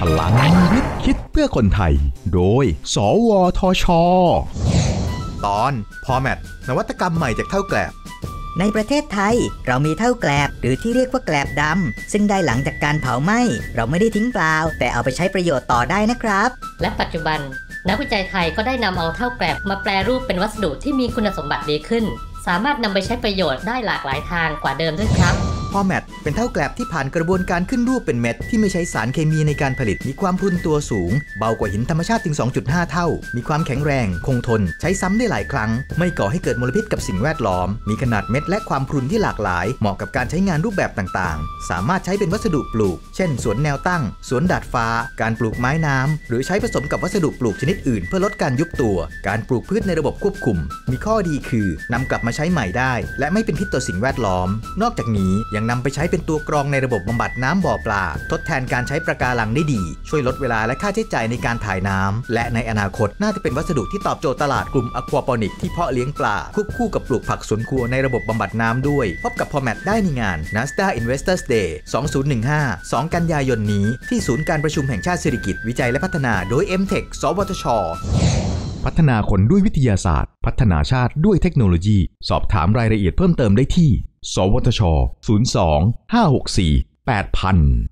พลังวิทย์คิดเพื่อคนไทย โดย สวทช ตอนพอแมทนวัตกรรมใหม่จากเท่าแกลบในประเทศไทยเรามีเท่าแกลบหรือที่เรียกว่าแกลบดำ ซึ่งได้หลังจากการเผาไหม้เราไม่ได้ทิ้งเปล่า แต่เอาไปใช้ประโยชน์ต่อได้นะครับ และปัจจุบัน นักวิจัยไทยก็ได้นำเอาเท่าแกลบมาแปรรูปเป็นวัสดุที่มีคุณสมบัติดีขึ้น สามารถนำไปใช้ประโยชน์ได้หลากหลายทางกว่าเดิมด้วยครับ พอแมทเป็นเท่าแกลบที่ผ่านกระบวนการขึ้นรูปเป็นเม็ด ที่ไม่ใช้สารเคมีในการผลิต มีความพรุนตัวสูง เบากว่าหินธรรมชาติถึง 2.5 เท่า มีความแข็งแรง คงทน ใช้ซ้ำได้หลายครั้ง ไม่ก่อให้เกิดมลพิษกับสิ่งแวดล้อม มีขนาดเม็ดและความพรุนที่หลากหลาย เหมาะกับการใช้งานรูปแบบต่างๆ สามารถใช้เป็นวัสดุปลูก เช่น สวนแนวตั้ง สวนดาดฟ้า การปลูกไม้น้ำหรือใช้ผสมกับวัสดุปลูกชนิดอื่น เพื่อลดการยุบตัว การปลูกพืชในระบบควบคุม มีข้อดีคือนำกลับมาใช้ใหม่ได้ และไม่เป็นพิษต่อสิ่งแวดล้อม นอกจากนี้ยังนำไปใช้เป็นตัวกรองในระบบบำบัดน้ำบ่อปลา ทดแทนการใช้ประการังได้ดี ช่วยลดเวลาและค่าใช้จ่ายในการถ่ายน้ำ และในอนาคตน่าจะเป็นวัสดุที่ตอบโจทย์ตลาดกลุ่มอควาปอนิกที่เพาะเลี้ยงปลาควบคู่กับปลูกผักสวนครัวในระบบบำบัดน้ำด้วย พบกับพอแมทได้ในงาน NASDA Investors Day 2015 2 กันยายนนี้ ที่ศูนย์การประชุมแห่งชาติสิริกิติ์วิจัยและพัฒนาโดย MTech สวทช พัฒนาคนด้วยวิทยาศาสตร์ พัฒนาชาติด้วยเทคโนโลยี สอบถามรายละเอียดเพิ่มเติมได้ที่ สวทช 02 564 8000